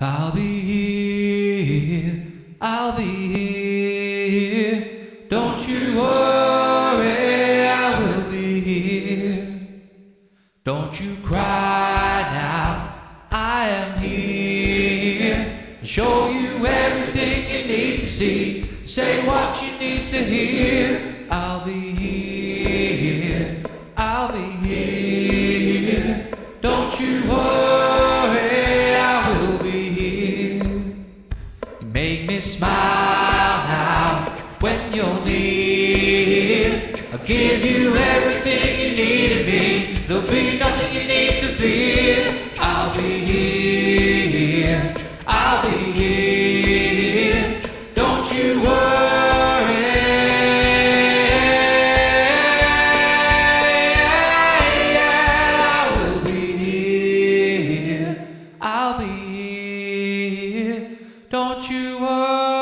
I'll be here, I'll be here. Don't you worry, I will be here. Don't you cry now, I am here. Show you everything you need to see. Say what you need to hear. I'll be here, I'll be here. Don't you worry, me smile now when you're near. I'll give you everything don't you were.